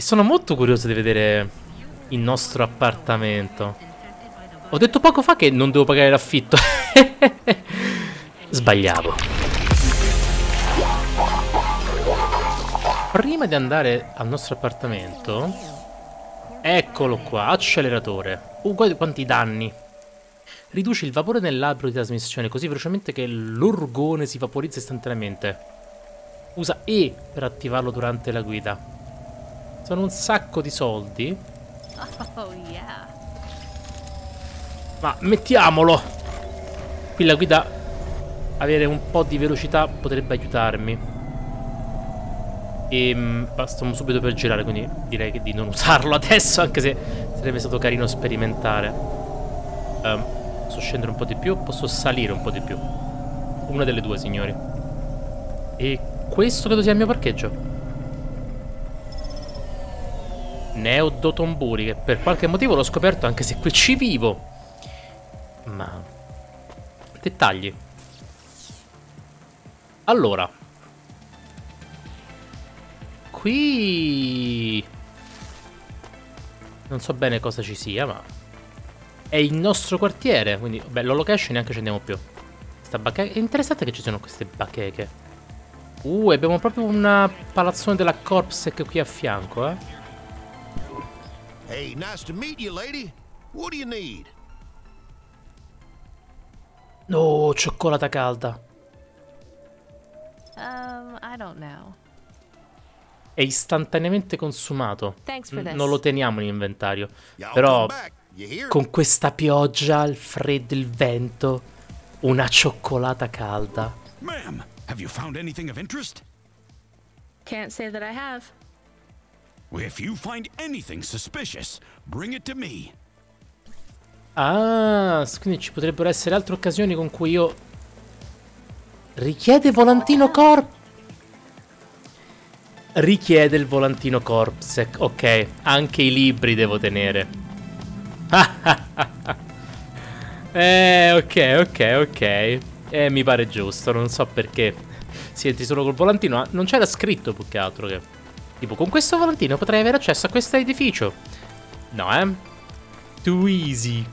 E sono molto curioso di vedere il nostro appartamento. Ho detto poco fa che non devo pagare l'affitto. Sbagliavo. Prima di andare al nostro appartamento, eccolo qua, acceleratore. Uh, guarda quanti danni. Riduce il vapore nell'albero di trasmissione così velocemente che l'orgone si vaporizza istantaneamente. Usa E per attivarlo durante la guida. Sono un sacco di soldi. Oh, yeah. Ma mettiamolo! Qui la guida avere un po' di velocità potrebbe aiutarmi. E stiamo subito per girare, quindi direi di non usarlo adesso, anche se sarebbe stato carino sperimentare. Um, posso scendere un po' di più, posso salire un po' di più. Una delle due, signori. E questo credo sia il mio parcheggio. Neodo Tomburi, che per qualche motivo l'ho scoperto anche se qui ci vivo. Ma... Dettagli. Allora. Qui... Non so bene cosa ci sia, ma... È il nostro quartiere, quindi... Beh, l'holocash neanche ci andiamo più. Questa bacheca... È interessante che ci siano queste bacheche. Uh, abbiamo proprio un palazzone della Corpsec qui a fianco, eh. Hey, nice to meet you, lady. What do you need? No, cioccolata calda. Um, I don't know. È istantaneamente consumato. Thanks for this. Non lo teniamo in inventario. Però con questa pioggia, il freddo, il vento, una cioccolata calda. Ma'am, have you found anything of interest? Can't say that I have. If you find anything suspicious, bring it to me. Ah, quindi ci potrebbero essere altre occasioni con cui io... Richiede volantino corp... Richiede il volantino corpsec. Ok, anche i libri devo tenere. eh, ok, ok, ok. Eh, mi pare giusto, non so perché si entri solo col volantino. Non c'era scritto più che altro che... Tipo, con questo volantino potrei avere accesso a questo edificio. No, eh. Too easy.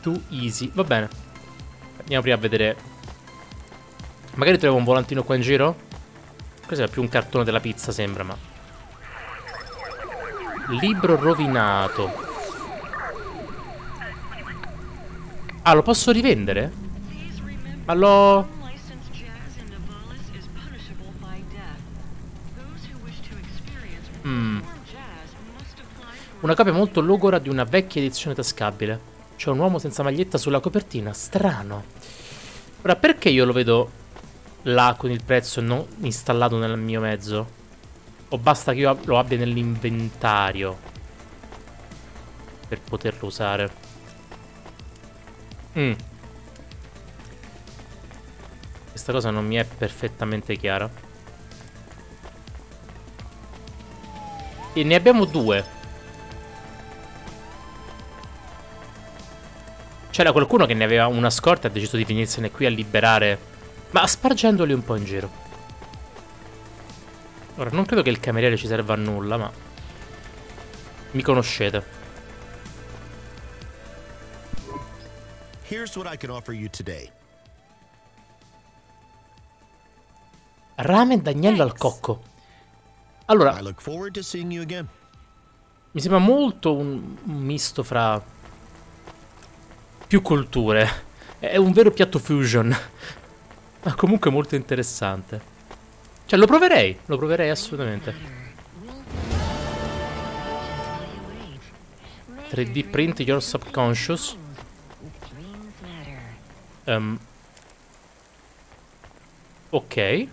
Too easy. Va bene. Andiamo prima a vedere. Magari troviamo un volantino qua in giro. Questo è più un cartone della pizza, sembra, ma... Libro rovinato. Ah, lo posso rivendere? Ma l'ho... Una copia molto logora di una vecchia edizione tascabile. C'è un uomo senza maglietta sulla copertina. Strano. Ora, perché io lo vedo là con il prezzo e non installato nel mio mezzo? O basta che io lo abbia nell'inventario per poterlo usare? Mm. Questa cosa non mi è perfettamente chiara. E ne abbiamo due. C'era qualcuno che ne aveva una scorta e ha deciso di venirsene qui a liberare. Ma spargendoli un po' in giro. Ora, non credo che il cameriere ci serva a nulla, ma... Mi conoscete. Here's what I can offer you today. Ramen d'agnello al cocco. Allora, mi sembra molto un misto fra più culture. È un vero piatto fusion. Ma comunque molto interessante. Cioè, lo proverei, lo proverei assolutamente. 3D print your subconscious. Um, ok.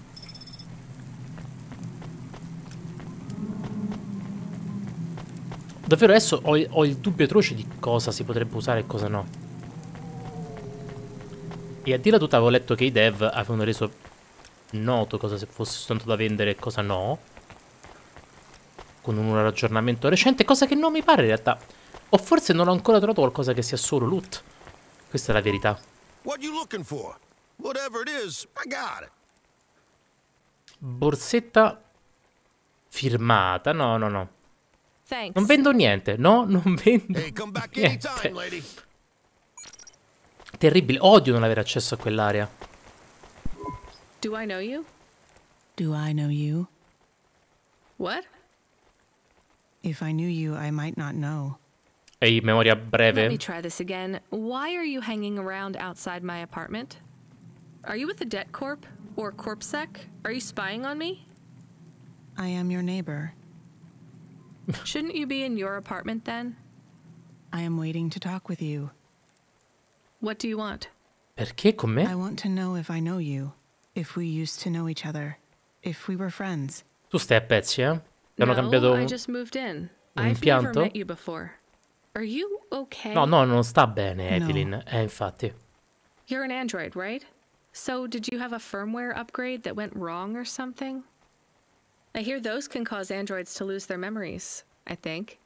Davvero adesso ho, ho il dubbio atroce di cosa si potrebbe usare e cosa no. E a dire tutta avevo letto che i dev avevano reso noto cosa fosse soltanto da vendere e cosa no. Con un aggiornamento recente, cosa che non mi pare in realtà. O forse non ho ancora trovato qualcosa che sia solo loot. Questa è la verità. Borsetta Firmata. No, no, no. Thanks. Non vendo niente. No, non vendo. Hey, come back niente. anytime, lady. Terribile. Odio non avere accesso a quell'area. Do I know you? Do I know you? What? If I knew you, I might not know. Ehi, memoria Let me breve. try this again. Why are you hanging around outside my apartment? Are you with the Debt Corp or Corpsec? Are you spying on me? I am your neighbor. Shouldn't you be in your apartment then? I am waiting to talk with you. What do you want? Perché con me? I want to know if I know you, if we used to know each other, if we were friends. Tu stai a pezzi, eh? Ti hanno no, cambiato I just moved in. un I've never met you before. Are you okay? No, no, non sta bene, No. Evelyn. Eh, infatti. You're an android, right? So, did you have a firmware upgrade that went wrong or something? I hear those can cause androids to lose their memories, I think.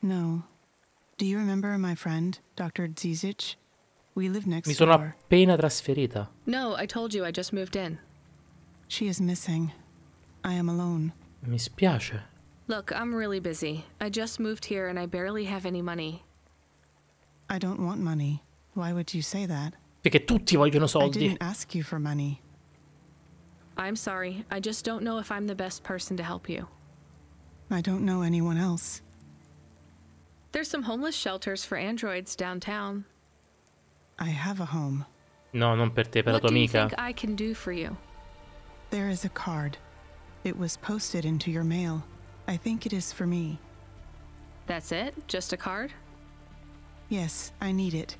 No. Do you remember my friend, Dr. Zizic? We live next Mi sono door. appena trasferita. No, I told you I just moved in. She is missing. I am alone. Mi spiace. Look, I'm really busy. I just moved here and I barely have any money. I don't want money. Why would you say that? Perché tutti vogliono soldi. I didn't ask you for money. I'm sorry. I just don't know if I'm the best person to help you. I don't know anyone else. There's some homeless shelters for androids downtown. I have a home. No, non per te, per la what tua do you amica. think I can do for you? There is a card. It was posted into your mail. I think it is for me. That's it? Just a card? Yes, I need it.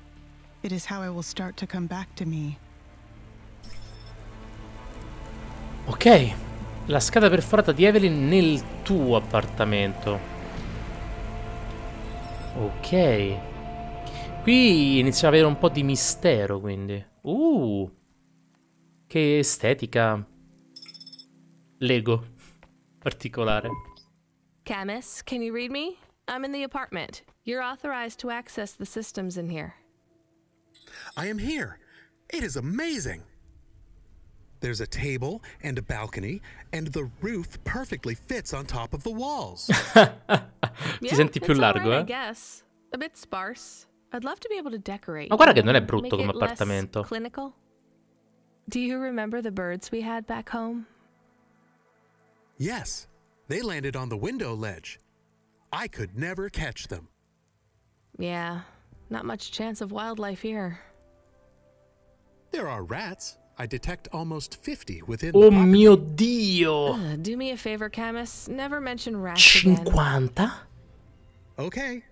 It is how I will start to come back to me. Ok. La scheda perforata di Evelyn nel tuo appartamento. Ok. Qui inizia ad avere un po' di mistero, quindi. Uh. Che estetica. Lego. Particolare. Camus, can you read me? I'm in the apartment. You're authorized to access the systems in here. I am here. It is amazing. There's a table and a balcony, and the roof perfectly fits on top of the walls. Yeah, senti più largo, alright, eh? I guess. A bit sparse. I'd love to be able to decorate. Ma guarda you che non è know, brutto make come it less appartamento. Clinical. Do you remember the birds we had back home? yes, they landed on the window ledge. I could never catch them. Yeah, not much chance of wildlife here. There are rats. I detect almost 50 within Oh the property. mio dio! Uh, do me a favor, Camus. Never mention rats again. 50? Okay.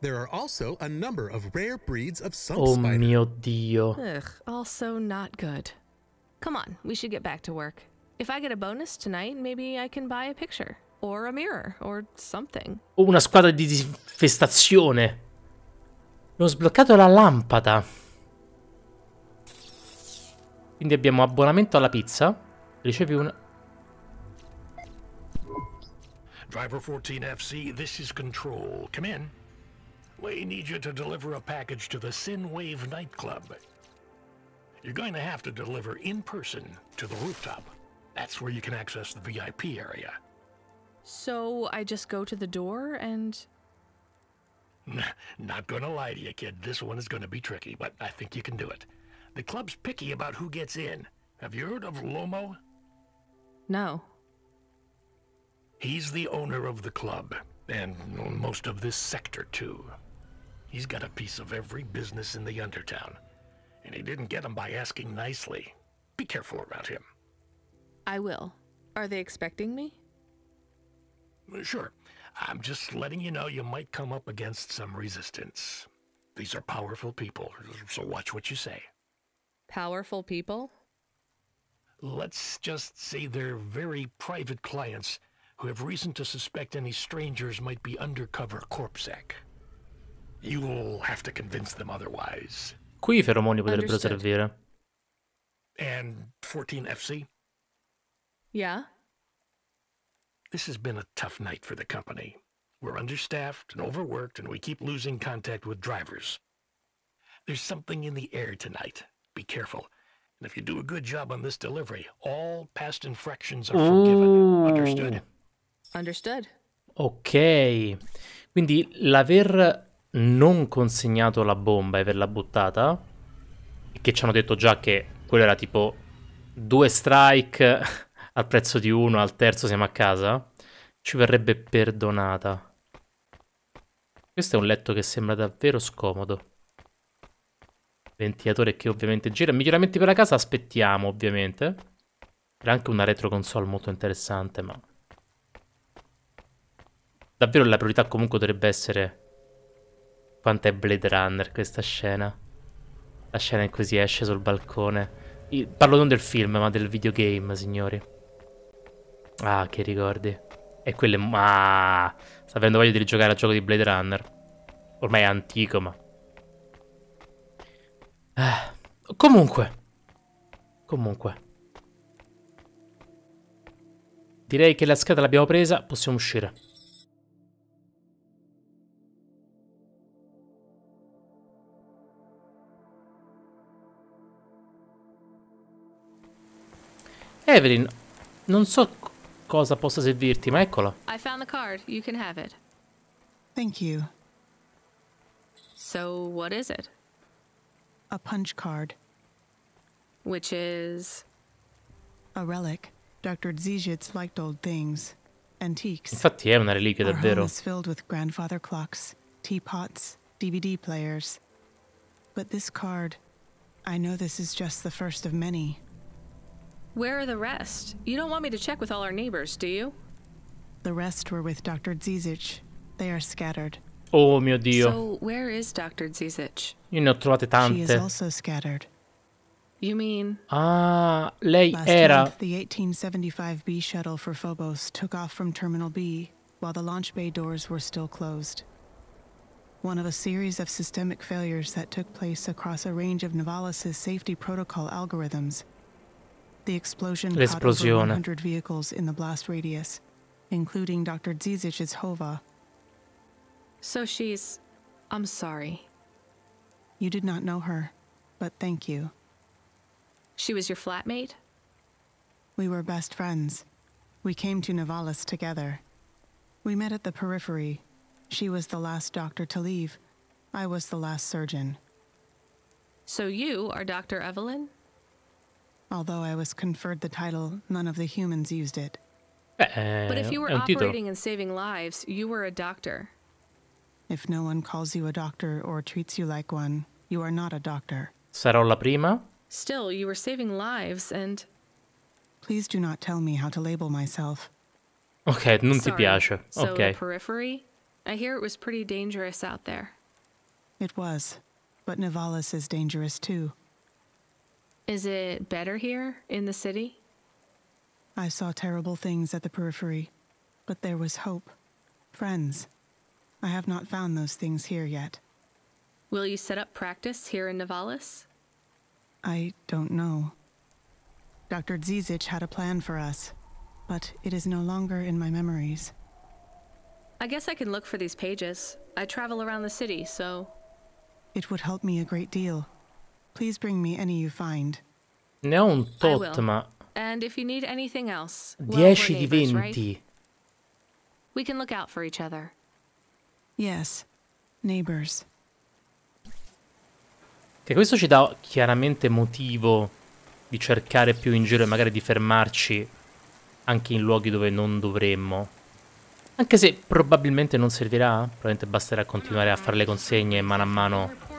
There are also a number of rare breeds of sun Oh spider. mio dio. Ugh, also not good. Come on, we should get back to work. If I get a bonus tonight, maybe I can buy a picture. Or a mirror. Or something. Oh, una squadra di disinfestazione. Abbiamo sbloccato la lampada. Quindi abbiamo abbonamento alla pizza. Ricevi una... Driver 14FC, this is Control. Come in. We need you to deliver a package to the Sinwave nightclub. You're going to have to deliver in person to the rooftop. That's where you can access the VIP area. So I just go to the door and. Not gonna lie to you, kid. This one is gonna be tricky, but I think you can do it. The club's picky about who gets in. Have you heard of Lomo? No. He's the owner of the club, and most of this sector, too. He's got a piece of every business in the Undertown, and he didn't get 'em by asking nicely. Be careful around him. I will. Are they expecting me? Uh, sure, I'm just letting you know you might come up against some resistance. These are powerful people, so watch what you say. Powerful people? Let's just say they're very private clients who have reason to suspect any strangers might be undercover Corpsec. You'll have to convince them otherwise. Qui i feromoni potrebbero Understood. servire. And 14FC, Yeah? this has been a tough night for the company. We're understaffed and overworked, and we keep losing contact with drivers. There's something in the air tonight. Be careful. And if you do a good job on this delivery, all past infractions are forgiven. Ooh. Understood? Understood. Ok. Quindi l'aver non consegnato la bomba e averla buttata, che ci hanno detto già che quello era tipo due strike al prezzo di uno, al terzo siamo a casa, ci verrebbe perdonata. Questo è un letto che sembra davvero scomodo. Ventilatore che ovviamente gira. Miglioramenti per la casa aspettiamo, ovviamente. Era anche una retro console molto interessante, ma... Davvero la priorità comunque dovrebbe essere... Quanto è Blade Runner questa scena? La scena in cui si esce sul balcone. Io parlo non del film, ma del videogame, signori. Ah, che ricordi. E quelle... Ah, sta avendo voglia di rigiocare al gioco di Blade Runner. Ormai è antico, ma... Ah, comunque. Comunque. Direi che la scheda l'abbiamo presa, possiamo uscire. Evelyn, non so cosa possa servirti, ma eccola. I found the card. You can have it. Thank you. So, what is it? A punch card. Which is. A relic. Dr. Zijits liked old things. Antiques. Infatti è una reliquia Our home davvero. is filled with grandfather clocks, teapots, DVD players. But this card, I know this is just the first of many. Where are the rest? You don't want me to check with all our neighbors, do you? The rest were with Dr. Zizic. They are scattered. Oh mio dio. So, where is Dr. Zizic? Io ne ho trovate She is tante. also scattered. You mean. Ah, lei Last era... month, the 1875 B shuttle for Phobos took off from Terminal B while the launch bay doors were still closed. One of a series of systemic failures that took place across a range of Novalis' safety protocol algorithms. The explosion caught over L'esplosione. 100 vehicles in the blast radius, including Dr. Zizic's HOVA. So she's. I'm sorry. You did not know her, but thank you. She was your flatmate? We were best friends. We came to Navalis together. We met at the periphery. She was the last doctor to leave. I was the last surgeon. So you are Dr. Evelyn? Although I was conferred the title, none of the humans used it. But if you were è un titolo. operating and saving lives, you were a doctor. If no one calls you a doctor or treats you like one, you are not a doctor. Sarò la prima? Still, you were saving lives and. Please do not tell me how to label myself. Ok, non ti Sorry. piace. So the Ok. periphery? I hear it was pretty dangerous out there. It was. But Novalis is dangerous too. Is it better here in the city? I saw terrible things at the periphery, but there was hope. Friends. I have not found those things here yet. Will you set up practice here in Navalis? I don't know. Dr. Zizic had a plan for us, but it is no longer in my memories. I guess I can look for these pages. I travel around the city, so. It would help me a great deal. Please bring me any you find. Ne ho un I tot, will. ma And if you need anything else, well, we're 10 di neighbors, right? 20. We can look out for each other. Yes, neighbors. Che questo ci dà chiaramente motivo di cercare più in giro e magari di fermarci anche in luoghi dove non dovremmo. Anche se probabilmente non servirà, probabilmente basterà continuare a fare le consegne mano a mano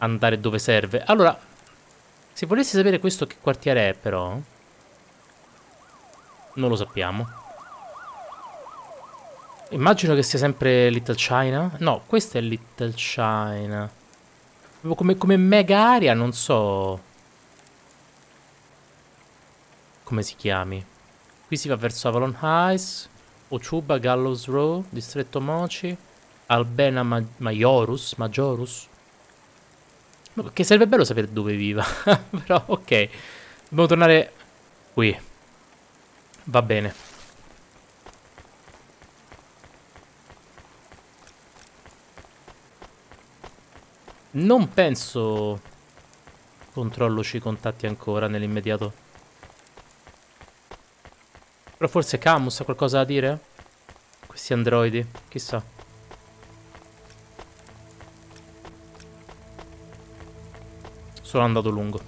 andare dove serve. Allora, se volessi sapere questo che quartiere è però, non lo sappiamo. Immagino che sia sempre Little China. No, questa è Little China. Come, come mega area, non so come si chiami. Qui si va verso Avalon Heights, Ochuba, Gallows Row, Distretto Moci, Albena Ma- Majorus, Majorus. No, Che sarebbe bello sapere dove viva. Però, ok. Dobbiamo tornare qui. Va bene. Non penso controllo ci contatti ancora nell'immediato. Però forse Camus ha qualcosa da dire? Questi androidi, chissà. Sono andato lungo.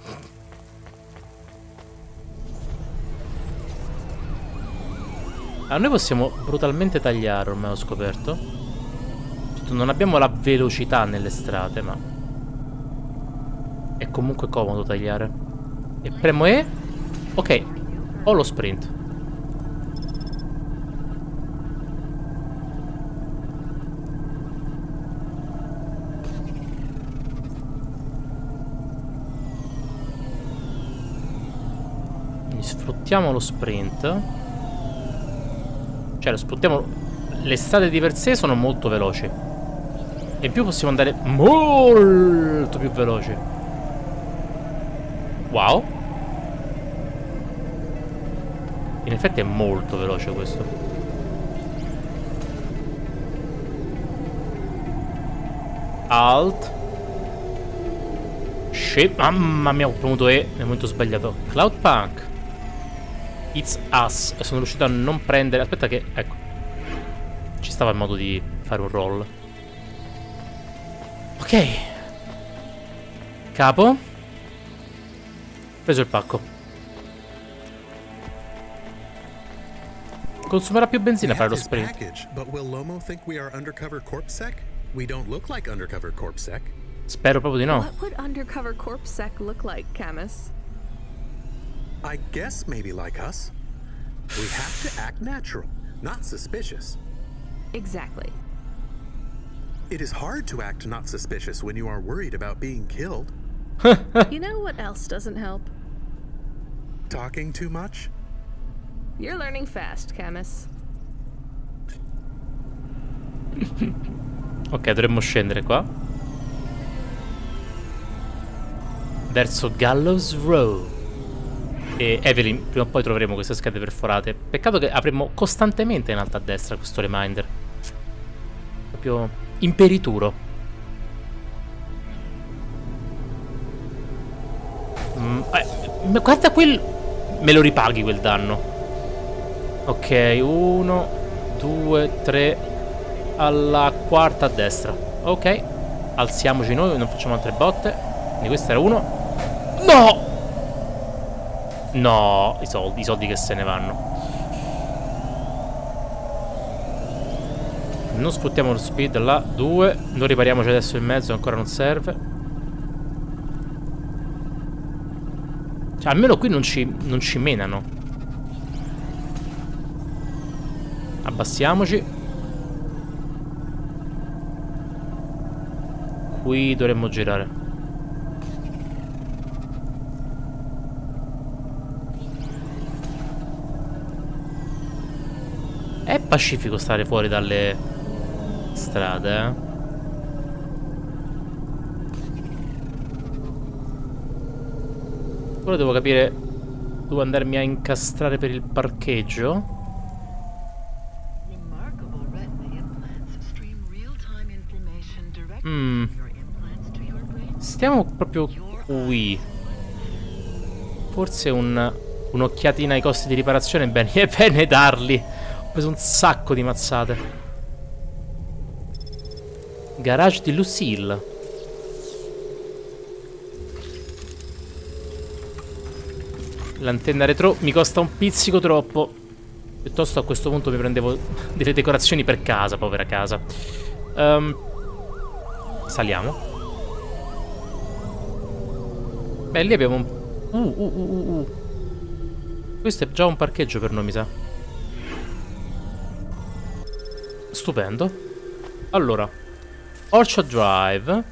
Allora, noi possiamo brutalmente tagliare, ormai ho scoperto. Certo, non abbiamo la velocità nelle strade, ma... È comunque comodo tagliare. E premo E. Ok, ho lo sprint. Quindi sfruttiamo lo sprint. Cioè, lo sfruttiamo... Le strade di per sé sono molto veloci. E in più possiamo andare molto più veloci. Wow. In effetti è molto veloce questo. Alt. Shit, mamma mia, ho premuto E nel momento sbagliato. Cloudpunk. It's us. E sono riuscito a non prendere... Aspetta che... Ecco. Ci stava il modo di fare un roll. Ok. Capo. Preso il pacco. Consumerà più benzina fare lo sprint. package, but will Lomo think we are undercover corpsec? We don't look like undercover corpsec. Spero proprio di no. What would undercover corpsec look like, Camus? I guess maybe like us. We have to act natural, not suspicious. Exactly. It is hard to act not suspicious when you are worried about being killed. you know what else doesn't help? Talking too much? You're learning fast, Camus. Ok, dovremmo scendere qua. Verso Gallows Row. E Evelyn, prima o poi troveremo queste schede perforate. Peccato che avremmo costantemente in alto a destra questo reminder. Proprio imperituro. Mm, eh, guarda quel... Me lo ripaghi quel danno. Ok, uno, due, tre, alla quarta a destra. Ok, alziamoci noi, non facciamo altre botte. Quindi questo era uno. No! No, i soldi, i soldi che se ne vanno. Non sfruttiamo lo speed là, due. Non ripariamoci adesso in mezzo, ancora non serve. Cioè, almeno qui non ci, non ci menano. Abbassiamoci. Qui dovremmo girare. È pacifico stare fuori dalle strade, eh? Ora devo capire dove andarmi a incastrare per il parcheggio. Mm. Stiamo proprio qui. Forse un, un'occhiatina ai costi di riparazione è bene, è bene darli. Preso un sacco di mazzate. Garage di Lucille. L'antenna retro mi costa un pizzico troppo. Piuttosto a questo punto mi prendevo delle decorazioni per casa, povera casa. Ehm, saliamo. Beh, lì abbiamo un... Uh, uh, uh, uh, uh. Questo è già un parcheggio per noi, mi sa. Stupendo. Allora. Orchard Drive.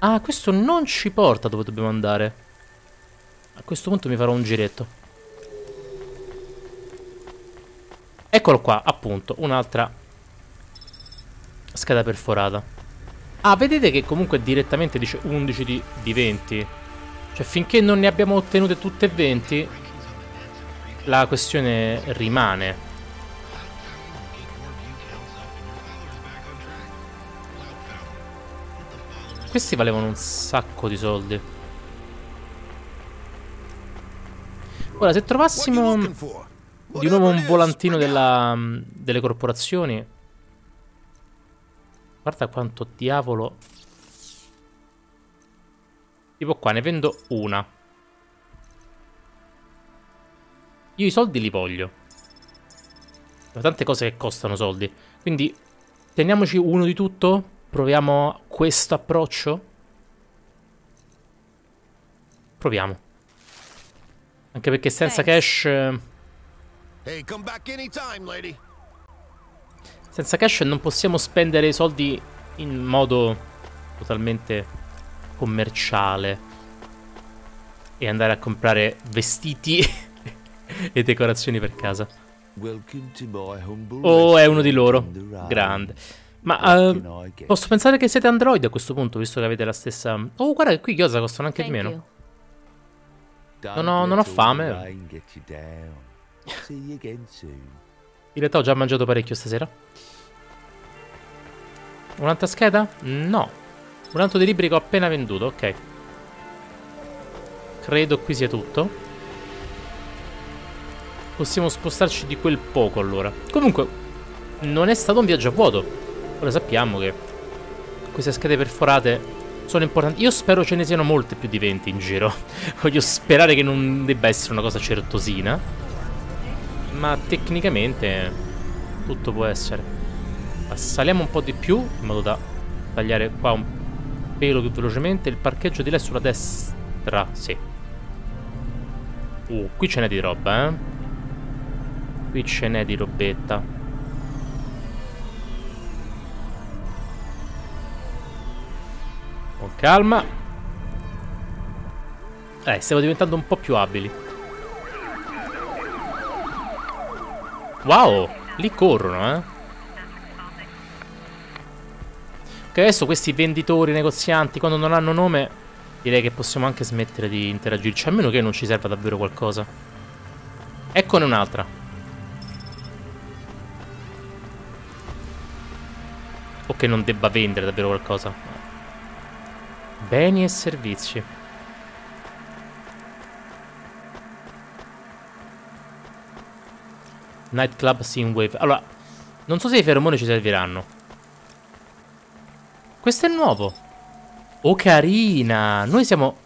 Ah, questo non ci porta dove dobbiamo andare. A questo punto mi farò un giretto. Eccolo qua, appunto, un'altra scheda perforata. Ah, vedete che comunque direttamente dice 11 di, di 20. Cioè, finché non ne abbiamo ottenute tutte e 20, la questione rimane. Questi valevano un sacco di soldi. Ora, se trovassimo... Di nuovo un volantino della, delle corporazioni. Guarda quanto diavolo. Tipo qua ne vendo una. Io i soldi li voglio. Sono tante cose che costano soldi. Quindi teniamoci uno di tutto. Proviamo questo approccio. Proviamo. Anche perché senza cash... Hey, come back anytime, lady. Senza cash non possiamo spendere i soldi in modo totalmente commerciale. E andare a comprare vestiti e decorazioni per casa. Oh, è uno di loro. Grande. Ma uh, posso pensare che siete android a questo punto, visto che avete la stessa... Oh, guarda che qui Gyoza costano anche di meno. Non ho, non ho fame. In realtà ho già mangiato parecchio stasera. Un'altra scheda? No. Un altro di libri che ho appena venduto, ok. Credo qui sia tutto. Possiamo spostarci di quel poco allora. Comunque, non è stato un viaggio a vuoto. Ora sappiamo che queste schede perforate sono importanti. Io spero ce ne siano molte più di 20 in giro. Voglio sperare che non debba essere una cosa certosina. Ma tecnicamente tutto può essere. Saliamo un po' di più in modo da tagliare qua un pelo più velocemente. Il parcheggio di là è sulla destra, sì. Uh, qui ce n'è di roba, eh. Qui ce n'è di robetta. Calma. Eh, stiamo diventando un po' più abili. Wow, lì corrono, eh. Ok, adesso questi venditori, negozianti, quando non hanno nome, direi che possiamo anche smettere di interagirci, a meno che non ci serva davvero qualcosa. Eccone un'altra. O che non debba vendere davvero qualcosa. Beni e servizi. Nightclub Wave. Allora, non so se i feromoni ci serviranno. Questo è nuovo. Oh, carina. Noi siamo...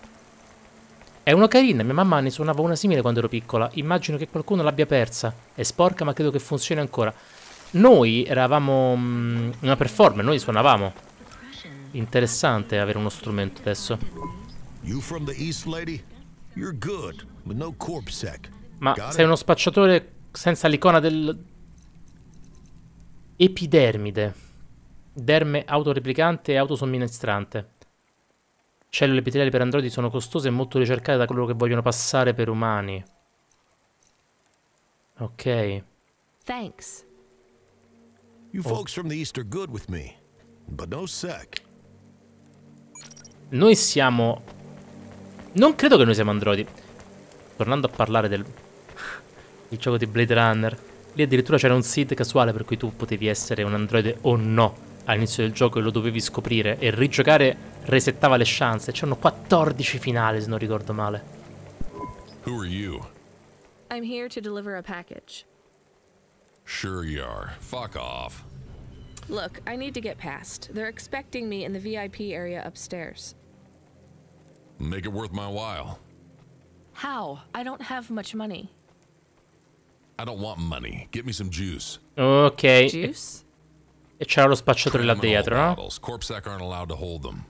È una carina. Mia mamma ne suonava una simile quando ero piccola. Immagino che qualcuno l'abbia persa. È sporca, ma credo che funzioni ancora. Noi eravamo mm, una performer. Noi suonavamo. Interessante avere uno strumento adesso. You from the East, lady? You're good, but no corpsec. Ma sei uno spacciatore senza l'icona del... Epidermide. Derme autoreplicante e autosomministrante. Cellule epiteliali per androidi sono costose e molto ricercate da coloro che vogliono passare per umani. Ok. Thanks. You folks from the East are good with me, but no sec. Noi siamo... Non credo che noi siamo androidi. Tornando a parlare del... Il gioco di Blade Runner. Lì addirittura c'era un seed casuale per cui tu potevi essere un androide o no all'inizio del gioco e lo dovevi scoprire. E rigiocare resettava le chance. C'erano 14 finali se non ricordo male. Who are you? I'm here to deliver a package. Sure you are. Fuck off. Look, I need to get past. They're expecting me in the VIP area upstairs. Make it worth my while. How? I don't have much money. I don't want money. Get me some juice. Ok. Juice? E c'era lo spacciatore là dietro, no? bottles. Corpsec aren't allowed to hold them.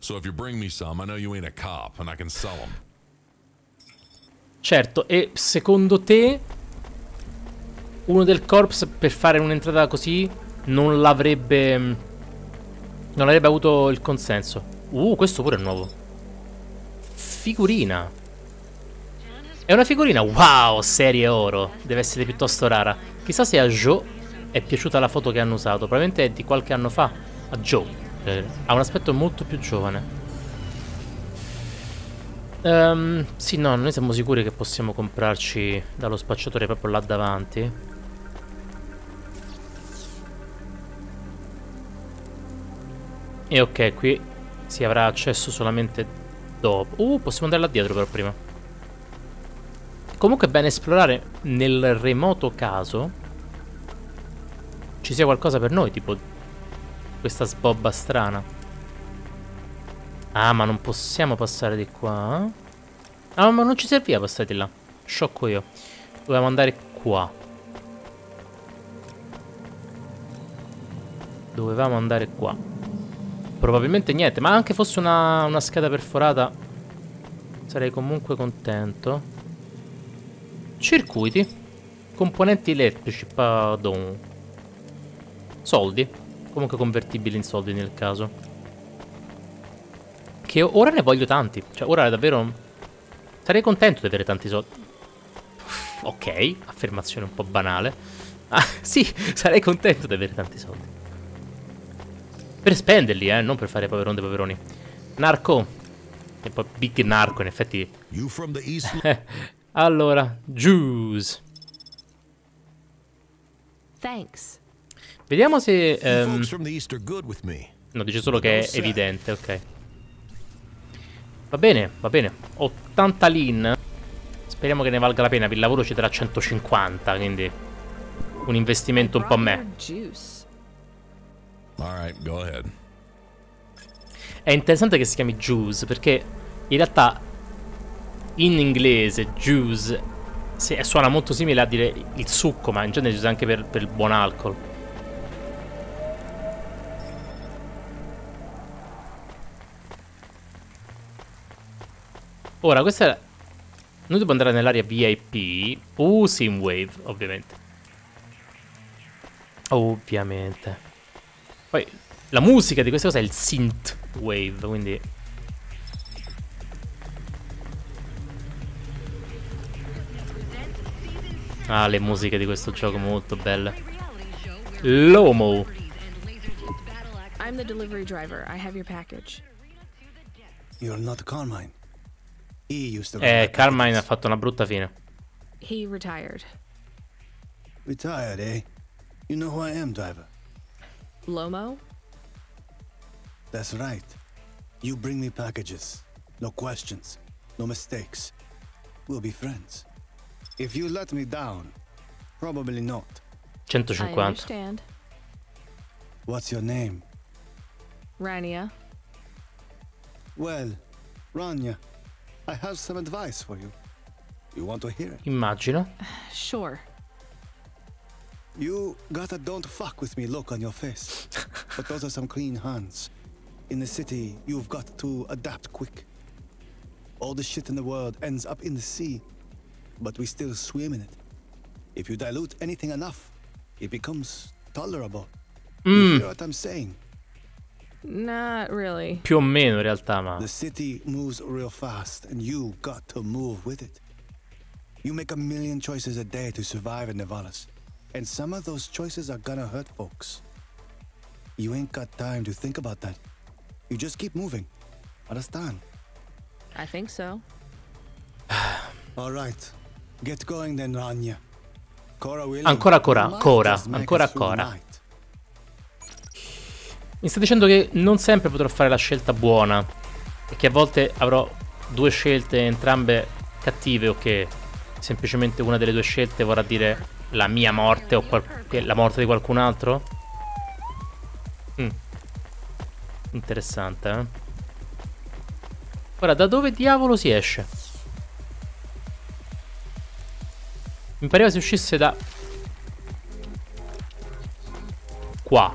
So if you bring me some, I know you ain't a cop and I can sell them. Certo, e secondo te uno del corps per fare un'entrata così non l'avrebbe non avrebbe avuto il consenso. Uh, questo pure è nuovo. Figurina. È una figurina, wow, serie oro. Deve essere piuttosto rara. Chissà se a Joe è piaciuta la foto che hanno usato. Probabilmente è di qualche anno fa. A Joe. Eh, ha un aspetto molto più giovane. Ehm, sì, no, noi siamo sicuri che possiamo comprarci dallo spacciatore proprio là davanti. E ok, qui si avrà accesso solamente dopo. Uh, possiamo andare là dietro però prima. Comunque è bene esplorare nel remoto caso ci sia qualcosa per noi, tipo questa sbobba strana. Ah, ma non possiamo passare di qua? Ah, ma non ci serviva passare di là. Sciocco io. Dovevamo andare qua. Dovevamo andare qua. Probabilmente niente, ma anche fosse una, una scheda perforata sarei comunque contento. Circuiti. Componenti elettrici, pardon. Soldi. Comunque convertibili in soldi nel caso. Che ora ne voglio tanti. Cioè, ora davvero... Sarei contento di avere tanti soldi. Ok, affermazione un po' banale. Ah, sì, sarei contento di avere tanti soldi. Per spenderli, eh, non per fare poveron dei poveroni. Narco. E poi Big Narco, in effetti. Allora, Juice. Thanks. Vediamo se... Me. No, dice solo che è evidente, ok. Va bene, va bene. 80 lin. Speriamo che ne valga la pena. Il lavoro ci darà 150, quindi un investimento un po' me. Juice. Ahead. È interessante che si chiami juice perché in realtà in inglese juice sì, suona molto simile a dire il succo, ma in genere si usa anche per, per il buon alcol. Ora, questa è... Noi dobbiamo andare nell'area VIP. Uh, Simwave, ovviamente. Ovviamente. Poi, la musica di questa cosa è il synth wave, quindi... Ah, le musiche di questo gioco molto belle. Lomo. I'm the delivery driver. I have your package. You're not Carmine. He used to Eh, Carmine ha fatto una brutta fine. He retired. Retired, eh? You know who I am, driver. Lomo? That's right. You bring me packages. No questions. No mistakes. We'll be friends. If you let me down, probably not. 150. I understand. What's your name? Rania. Well, Rania, I have some advice for you. You want to hear it? Immagino. Sure. You got a don't fuck with me look on your face. but those are some clean hands. In the city, you've got to adapt quick. All the shit in the world ends up in the sea, but we still swim in it. If you dilute anything enough, it becomes tolerable. You Mm. hear what I'm saying? Not really. Più o meno in realtà, ma... The city moves real fast, and you got to move with it. You make a million choices a day to survive in Nevalis, and some of those choices are gonna hurt folks. You ain't got time to think about that. You just keep moving. Understand? I think so. All right. Get going then, Rania. Cora Williams. Ancora Cora, Cora, ancora Cora. Mi sta dicendo che non sempre potrò fare la scelta buona. E che a volte avrò due scelte, entrambe cattive, o che semplicemente una delle due scelte vorrà dire la mia morte o la morte di qualcun altro? Mm. Interessante, eh? Ora, da dove diavolo si esce? Mi pareva si uscisse da... Qua.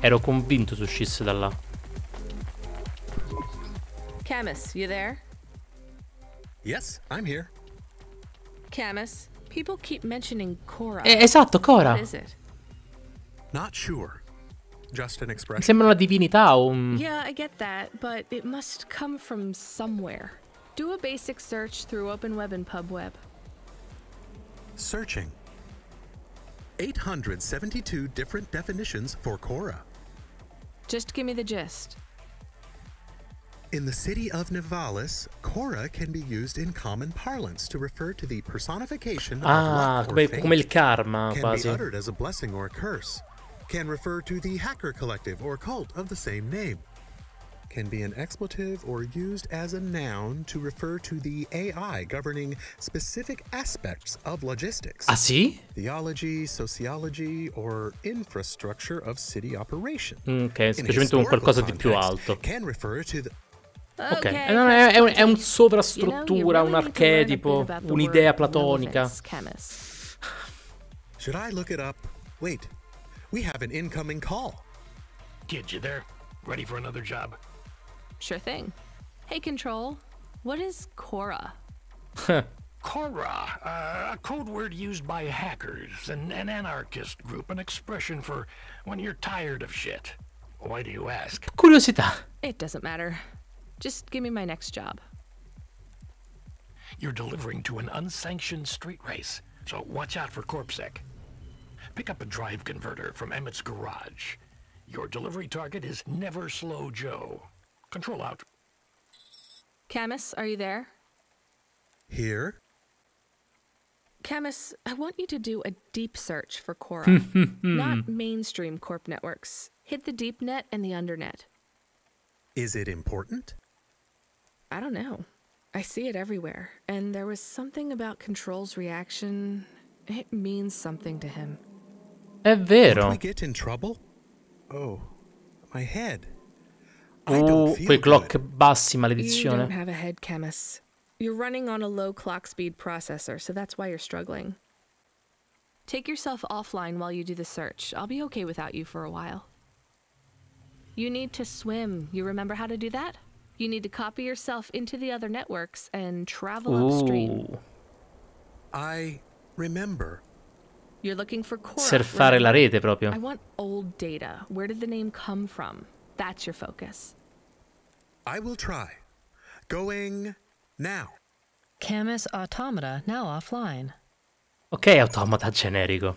Ero convinto si uscisse da là. Camus, you there? Yes, I'm here. Camus, people keep mentioning Cora. Eh, esatto, Cora. What is it? Not sure. Just an expression. sembra una divinità o un... Yeah, I get that, but it must come from somewhere. Do a basic search through OpenWeb and PubWeb. Searching. 872 different definitions for Cora. Just give me the gist. In the city of Nivalis, Cora can be used in common parlance to refer to the personification of Ah, luck or come, fate. come il karma, Can quasi. be uttered as a blessing or a curse. Can refer to the hacker collective or cult of the same name. can be an expletive or used as a noun to refer to the AI governing specific aspects of logistics. Ah sì? Theology, sociology, or infrastructure of city operation. Mm, Ok, semplicemente un qualcosa di più alto. Can refer to the Ok, eh, no, no, è, è un, è un sovrastruttura, un archetipo, un'idea platonica. Should I look it up? Wait, we have an incoming call. Kid, you there? Ready for another job? Sure thing. Hey, Control. What is Cora? Korra, uh, a code word used by hackers, an, an anarchist group, an expression for when you're tired of shit. Why do you ask? Curiosità. It doesn't matter. Just give me my next job. You're delivering to an unsanctioned street race, so watch out for Corpsec. Pick up a drive converter from Emmett's garage. Your delivery target is Never Slow Joe. Control out. Camus, are you there? Here? Camus, I want you to do a deep search for Cora. Not mainstream corp networks. Hit the deep net and the undernet. Is it important? I don't know. I see it everywhere. And there was something about Control's reaction. It means something to him. È Would vero. we get in trouble? Oh, my head. Uh, quei clock bassi, You don't maledizione. have a head, Camus. You're running on a low clock speed processor, so that's why you're struggling. Take yourself offline while you do the search. I'll be okay without you for a while. You need to swim. You remember how to do that? You need to copy yourself into the other networks and travel upstream. Uh, I remember. You're looking for Cora. surfare la remember? rete proprio. I want old data. Where did the name come from? That's your focus. I will try. Going now. Camus Automata now offline. Ok, automata generico.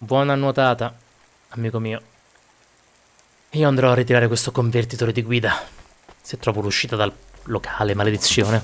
Buona nuotata, amico mio. Io andrò a ritirare questo convertitore di guida. Se trovo l'uscita dal locale, maledizione.